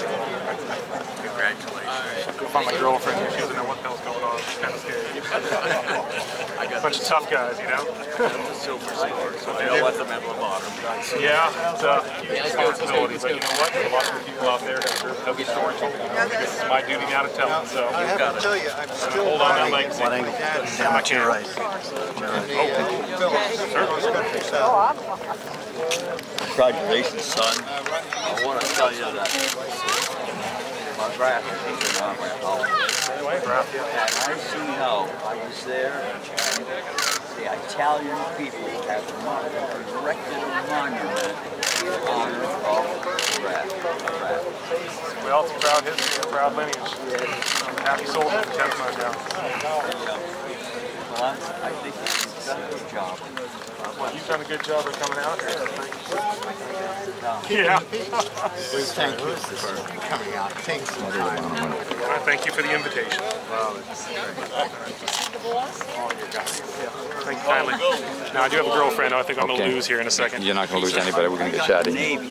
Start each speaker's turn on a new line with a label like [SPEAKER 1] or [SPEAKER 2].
[SPEAKER 1] Congratulations.
[SPEAKER 2] Right.
[SPEAKER 1] Go find my girlfriend. She doesn't know what the hell's going on. She's kind of scared.
[SPEAKER 2] I got Bunch of tough
[SPEAKER 1] guys, you know?
[SPEAKER 2] silver score, so they all let them at the bottom.
[SPEAKER 1] Yeah, it's a responsibility, but you know what? There are lots of people out there that are healthy stories. It's my duty now to tell them, so. I
[SPEAKER 2] have to tell
[SPEAKER 3] you, I'm still... Hold on, I'm like... You're right. You're right. Oh. oh.
[SPEAKER 4] Congratulations, son. I want to tell you that my grandfather is on my house. Anyway,
[SPEAKER 1] Ralph, yeah.
[SPEAKER 4] And I see how I was there. The Italian people have mon- erected a monument in honor of Raph. Raph.
[SPEAKER 1] Well, it's a proud history, a proud lineage.
[SPEAKER 4] I'm
[SPEAKER 1] a happy soldier for 10 months now.
[SPEAKER 4] Well, I'm- I think he's done a good job. Well, you've
[SPEAKER 1] done a good job of coming out here.
[SPEAKER 4] Now,
[SPEAKER 1] Yeah. Thank
[SPEAKER 3] you for coming out, taking some time.
[SPEAKER 1] I thank you for the invitation. Thank you kindly. Now, I do have a girlfriend. I think I'm going to Okay. lose here in a second. You're
[SPEAKER 5] not going to lose anybody. We're going to get chatty. Navy.